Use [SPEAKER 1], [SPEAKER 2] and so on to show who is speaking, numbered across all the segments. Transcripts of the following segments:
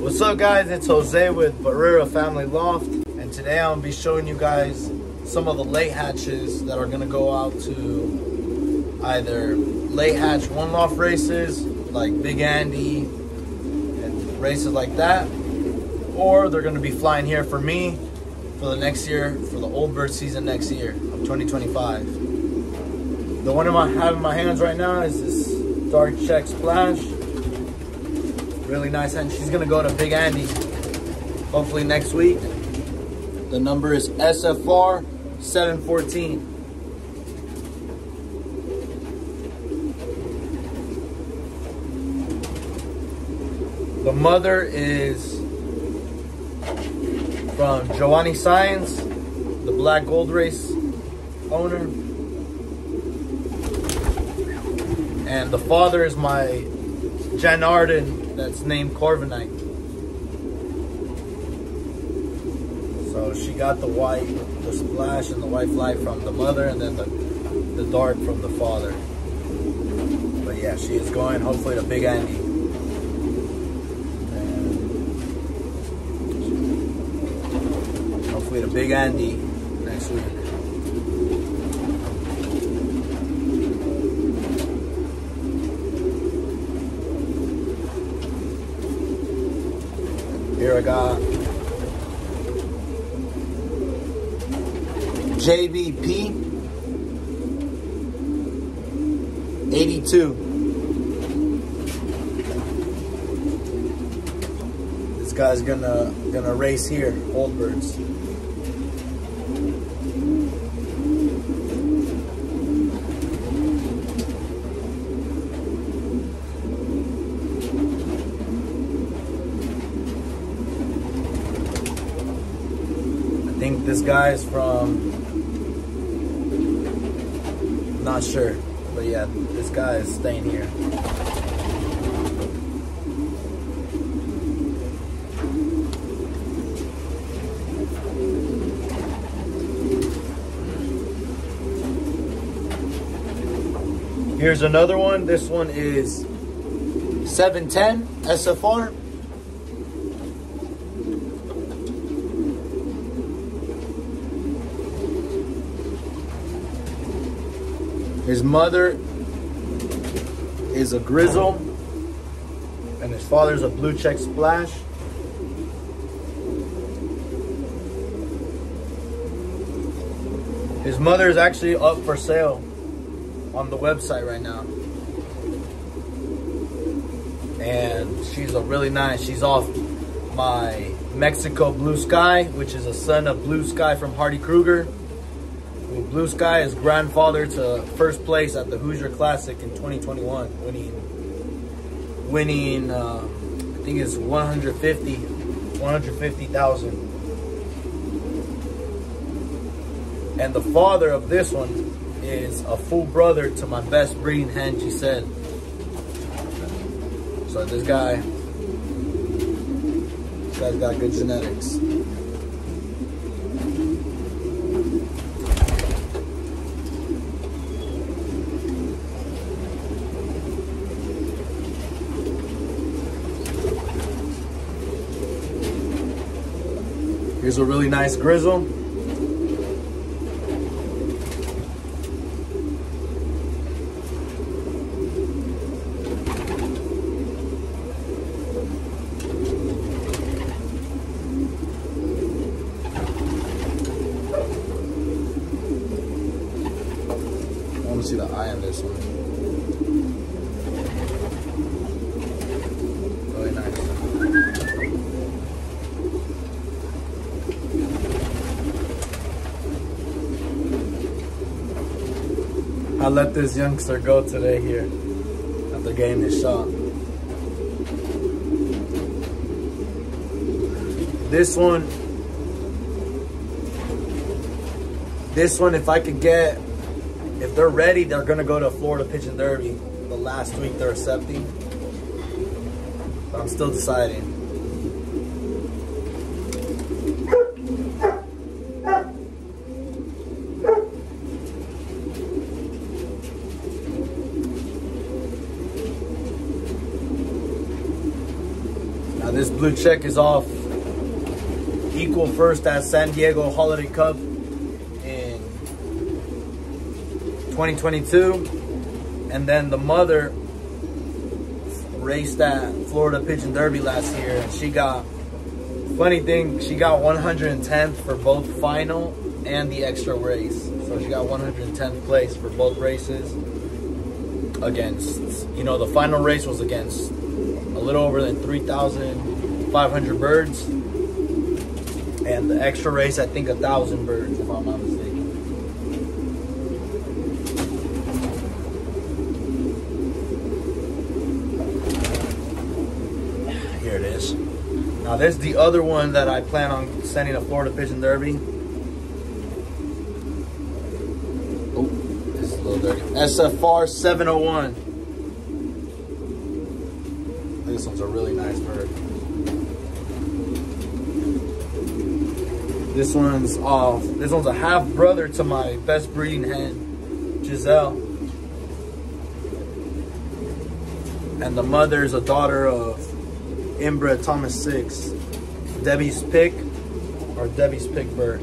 [SPEAKER 1] What's up guys, it's Jose with Barrera Family Loft and today I'm going to be showing you guys some of the late hatches that are going to go out to either late hatch one loft races like Big Andy and races like that or they're going to be flying here for me for the next year, for the old bird season next year of 2025. The one I have in my hands right now is this Dark Check Splash really nice and she's gonna go to Big Andy hopefully next week. The number is SFR 714. The mother is from Giovanni Science, the Black Gold Race owner. And the father is my Jan Aarden that's named Corviknight. So she got the white, the splash and the white flight from the mother and then the, the dark from the father. But yeah, she is going hopefully to Big Andy. And hopefully to Big Andy next week. Uh, Got JBP 82. This guy's gonna gonna race here, old birds. This guy is from not sure but yeah this guy is staying here. Here's another one. This one is 710 SFR His mother is a grizzle, and his father's a blue check splash. His mother is actually up for sale on the website right now. And she's a really nice, she's off my Mexico Blue Sky, which is a son of Blue Sky from Hardy Kruger. Blue Sky is grandfather to first place at the Hoosier Classic in 2021, winning, winning, uh, I think it's 150, 150,000. And the father of this one is a full brother to my best breeding hen, Giselle. So this guy, this guy's got good genetics. A really nice grizzle. I want to see the eye on this one. I let this youngster go today here after getting his shot. This one, this one, if I could get, if they're ready, they're gonna go to Florida Pigeon Derby. The last week they're accepting, but I'm still deciding. Now this blue check is off equal first at San Diego Holiday Cup in 2022. And then the mother raced at Florida Pigeon Derby last year and she got, funny thing, she got 110th for both final and the extra race. So she got 110th place for both races against, you know, the final race was against a little over than 3,500 birds. And the extra race, I think a thousand birds, if I'm not mistaken. Here it is. Now there's the other one that I plan on sending to Florida Pigeon Derby. Oh, this is a little dirty. SFR 701. This one's a really nice bird. This one's off. This one's a half brother to my best breeding hen, Giselle. And the mother is a daughter of Imbra Thomas Six, Debbie's pick or Debbie's pick bird.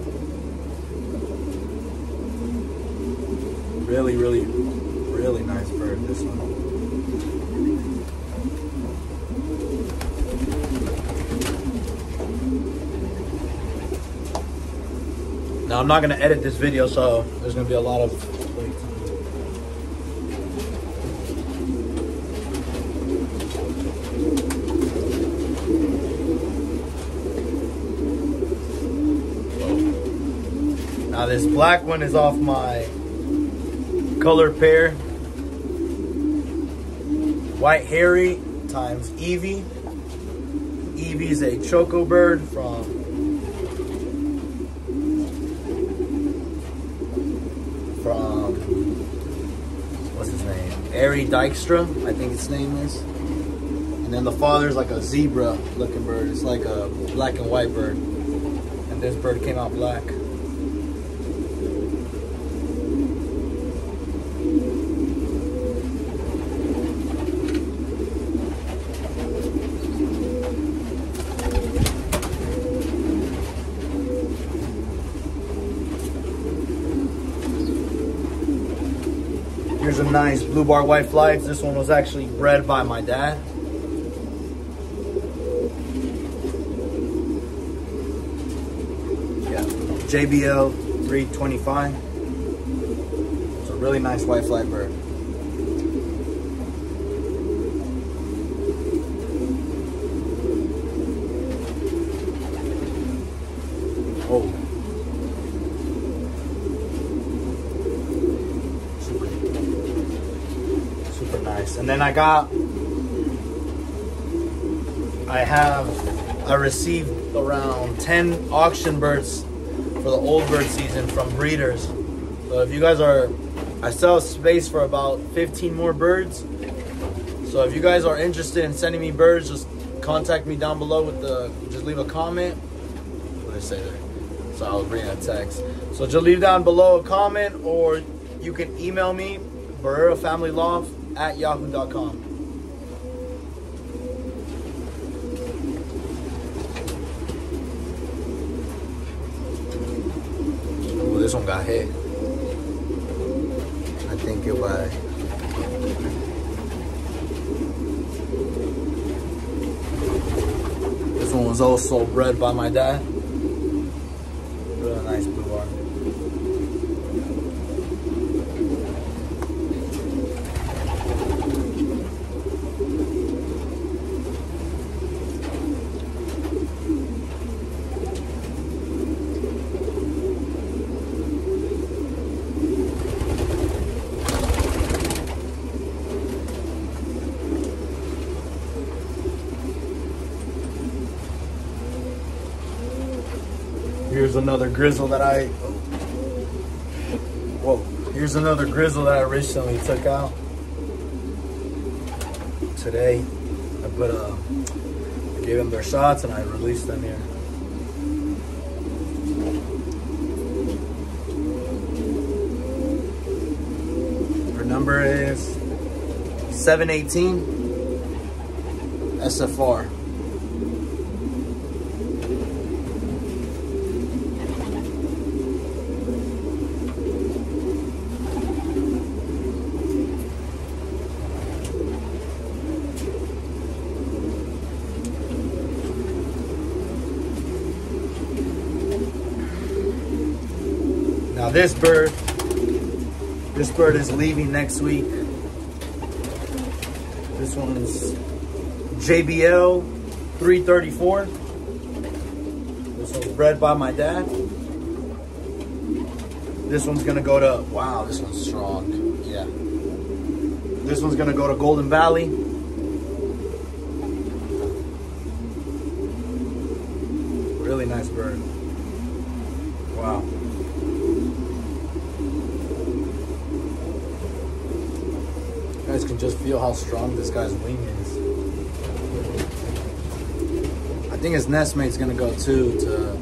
[SPEAKER 1] Really, really, really nice bird. This one. Now I'm not gonna edit this video, so there's gonna be a lot of. Now this black one is off my color pair. White Harry times Evie. Evie's a choco bird from what's his name? Ari Dykstra, I think his name is. And then the father's like a zebra looking bird. It's like a black and white bird. And this bird came out black. Here's a nice blue bar white flights. This one was actually bred by my dad. Yeah, JBL 325. It's a really nice white flight bird. Oh. Super, super nice. And I got, I have, I received around 10 auction birds for the old bird season from breeders. So if you guys are, I have space for about 15 more birds. So if you guys are interested in sending me birds, just contact me down below with the, just leave a comment. What did I say there? So I was reading a text. So just leave down below a comment or you can email me, barrerafamilyloft at yahoo.com. Ooh, this one got hit. I think it by This one was also bred by my dad. Really nice blue bar. Here's another grizzle that I. Whoa. Here's another grizzle that I recently took out. Today, I put a. I gave them their shots and I released them here. Her number is 718 SFR. Now this bird, this bird is leaving next week. This one's JBL 334. This one's bred by my dad. This one's gonna go to, wow, this one's strong. Yeah. This one's gonna go to Golden Valley. Really nice bird. Wow. Guys can just feel how strong this guy's wing is. I think his nestmate's gonna go too to, I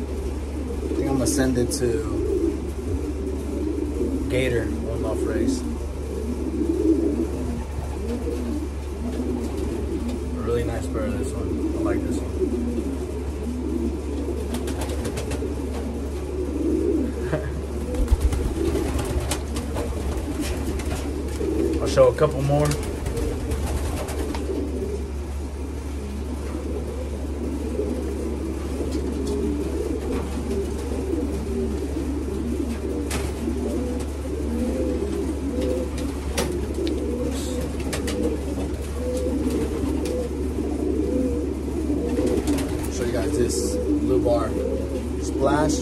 [SPEAKER 1] think I'm gonna send it to Gator, one off race. A really nice bird, this one. I like this one. I'll show a couple more. show you guys this blue bar splash.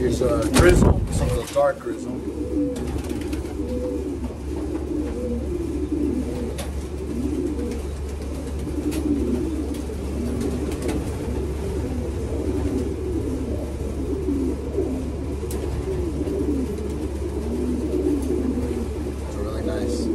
[SPEAKER 1] Here's a grizzle. This one's a dark grizzle. It's really nice.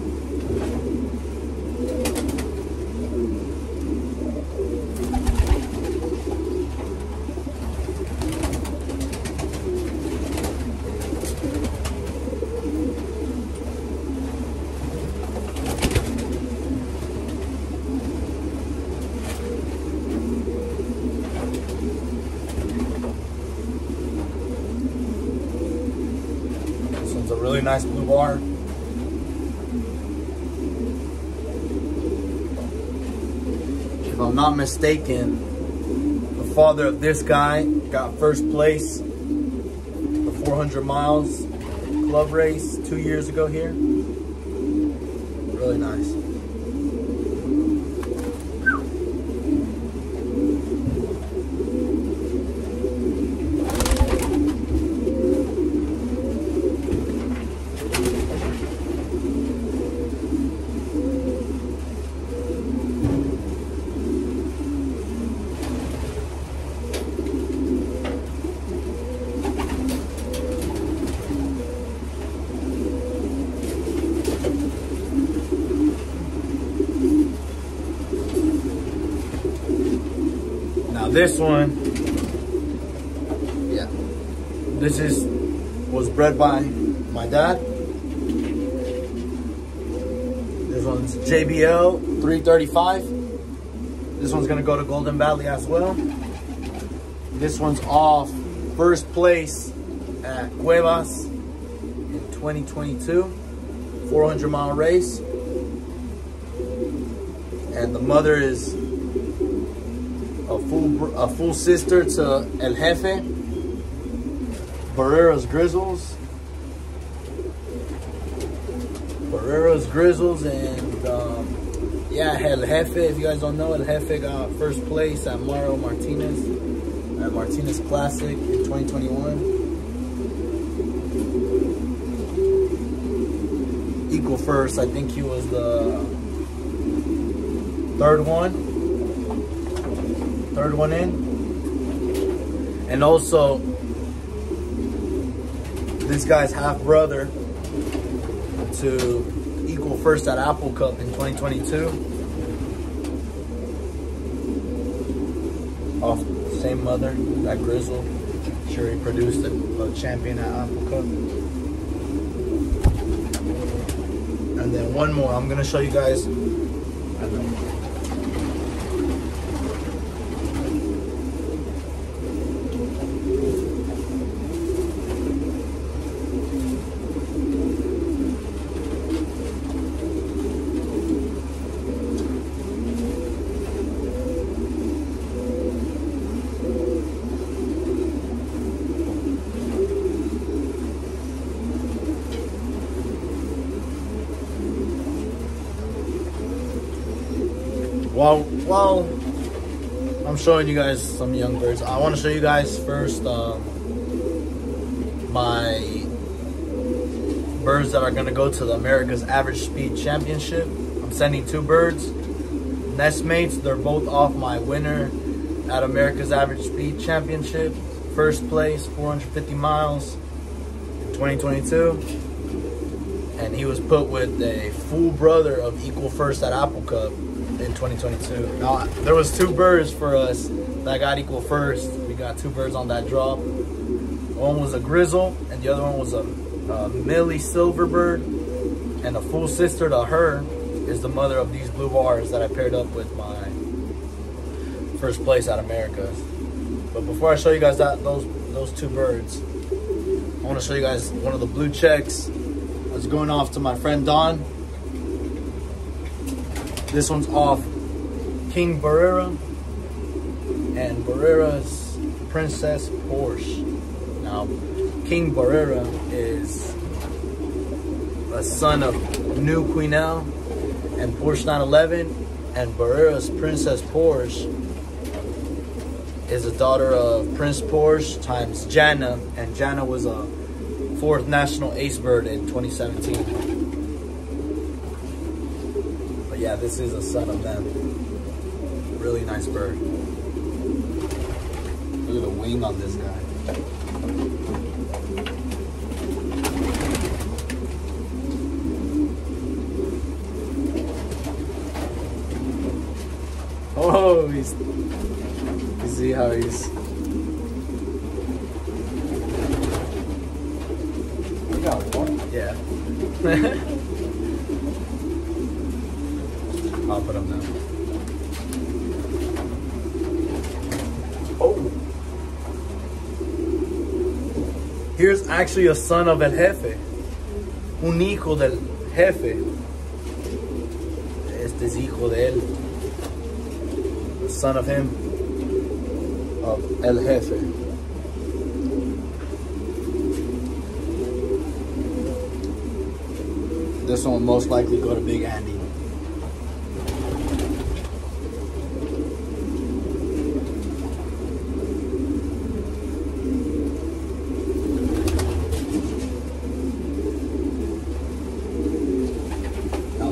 [SPEAKER 1] This one's a really nice blue bar. If I'm not mistaken, the father of this guy got first place the 400 miles club race two years ago here. Really nice. Now this one, yeah, this is was bred by my dad. This one's JBL 335. This one's gonna go to Golden Valley as well. This one's off first place at Cuevas in 2022, 400 mile race. And the mother is full a full sister to El Jefe, Barreras Grizzles, Barreras Grizzles, and um, yeah, El Jefe. If you guys don't know, El Jefe got first place at Mario Martinez at Martinez Classic in 2021. Equal first, I think he was the third one. Third one in. And also, this guy's half brother to equal first at Apple Cup in 2022. Off same mother, that Grizzle. Sure, he produced a, champion at Apple Cup. And then one more. I'm gonna show you guys. I'm showing you guys some young birds, I want to show you guys first um, my birds that are gonna go to the America's Average Speed Championship. I'm sending two birds, nestmates. They're both off my winner at America's Average Speed Championship, first place, 450 miles in 2022 and he was put with a full brother of equal first at Apple Cup in 2022. Now there was two birds for us that got equal first. We got two birds on that drop. One was a grizzle, and the other one was a, a mealy silver bird. And the full sister to her is the mother of these blue bars that I paired up with my first place at America. But before I show you guys that those those two birds, I want to show you guys one of the blue checks that's going off to my friend Don. This one's off King Barrera and Barrera's Princess Porsche. Now, King Barrera is a son of New Queenel and Porsche 911, and Barrera's Princess Porsche is a daughter of Prince Porsche times Jana, and Jana was a fourth national ace bird in 2017 yeah, this is a son of them. Really nice bird. Look at the wing on this guy. Oh, he's. You see how he's.
[SPEAKER 2] We got one.
[SPEAKER 1] Yeah. I'll put them down. Oh. Here's actually a son of El Jefe. Un hijo del jefe. Este es hijo de él. Son of him. Of El Jefe. This one will most likely go to Big Andy.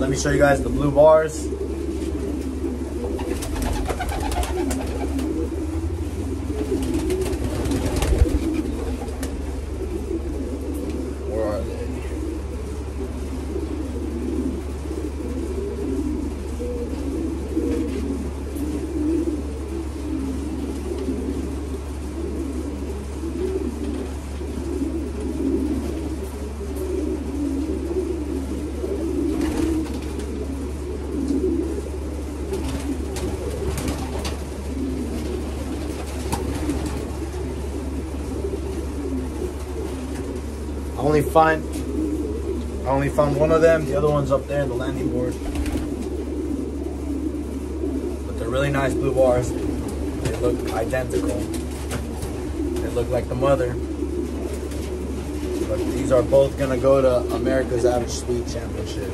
[SPEAKER 1] Let me show you guys the blue bars. Find I only found one of them. The other one's up there in the landing board. But they're really nice blue bars. They look identical. They look like the mother. But these are both gonna go to America's Average Speed Championship.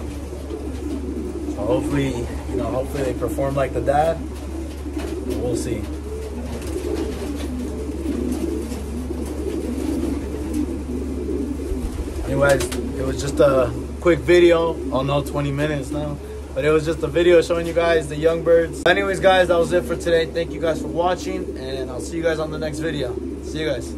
[SPEAKER 1] So hopefully, you know, hopefully they perform like the dad. We'll see. Anyways it was just a quick video. Oh no 20 minutes now. But it was just a video showing you guys the young birds anyways guys that was it for today. Thank you guys for watching and i'll see you guys on the next video. See you guys.